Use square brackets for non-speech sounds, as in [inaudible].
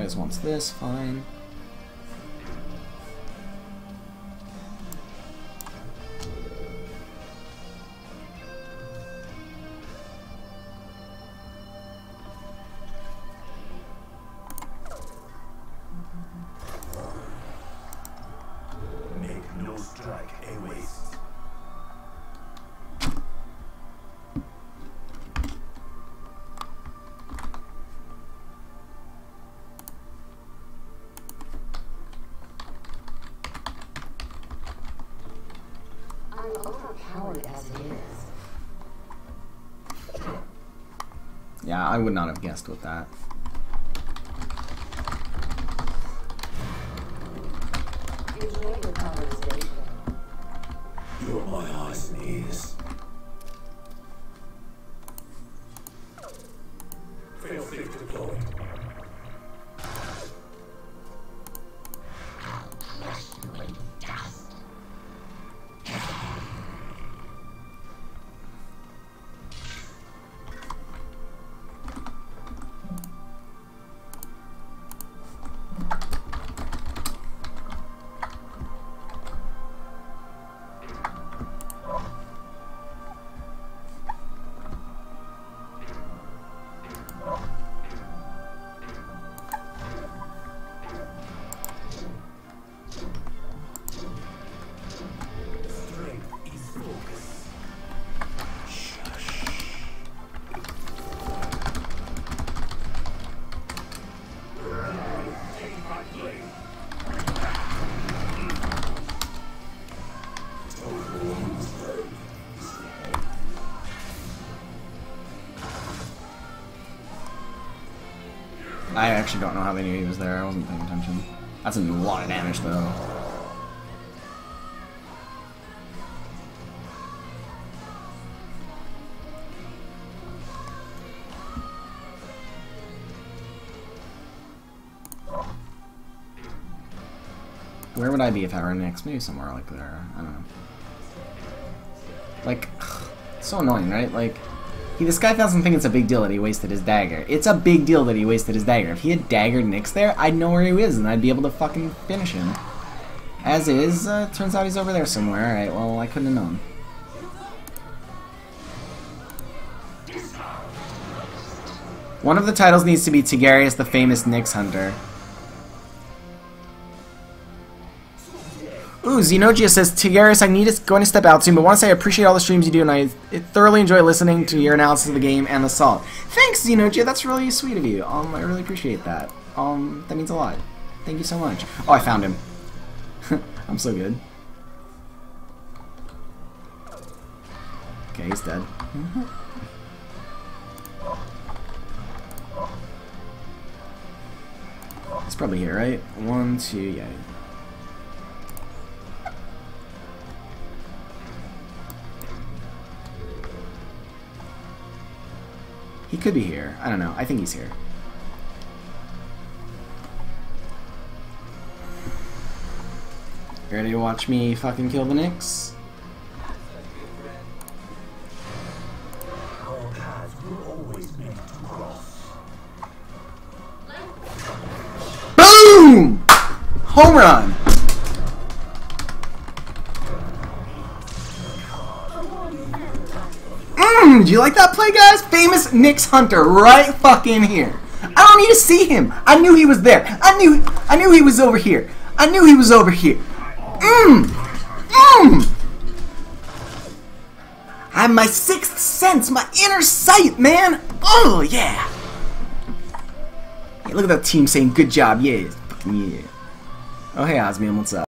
guys wants this, fine. Overpowered as it is. Yeah, I would not have guessed with that. Enjoy your conversation. You're my eyes and ears. Fail safe deployed. I actually don't know how they knew he was there. I wasn't paying attention. That's a lot of damage, though. Where would I be if I were next? Maybe somewhere like there. I don't know. Like, it's so annoying, right? Like, he, this guy doesn't think it's a big deal that he wasted his dagger. It's a big deal that he wasted his dagger. If he had daggered Nix there, I'd know where he is and I'd be able to fucking finish him. As is, uh, turns out he's over there somewhere. Alright, well, I couldn't have known. One of the titles needs to be Tiggarius the Famous Nix Hunter. Ooh, Xenogia says, Tiggarius, I need to going to step out soon, but want to say I appreciate all the streams you do, and I thoroughly enjoy listening to your analysis of the game and the salt. Thanks, Xenogia, that's really sweet of you. Um, I really appreciate that. Um, that means a lot. Thank you so much. Oh, I found him. [laughs] I'm so good. Okay, he's dead. [laughs] He's probably here, right? One, two, yeah. He could be here. I don't know. I think he's here. Ready to watch me fucking kill the Nix? Boom! Home run! [clears throat] Do you like that play, guys? Famous Nix Hunter right fucking here. I don't need to see him. I knew he was there. I knew I knew he was over here. I knew he was over here. Mmm! Mmm! I have my sixth sense, my inner sight, man! Oh, yeah! Hey, look at that team saying good job, yeah. Yeah. Oh, hey, Osmium, what's up?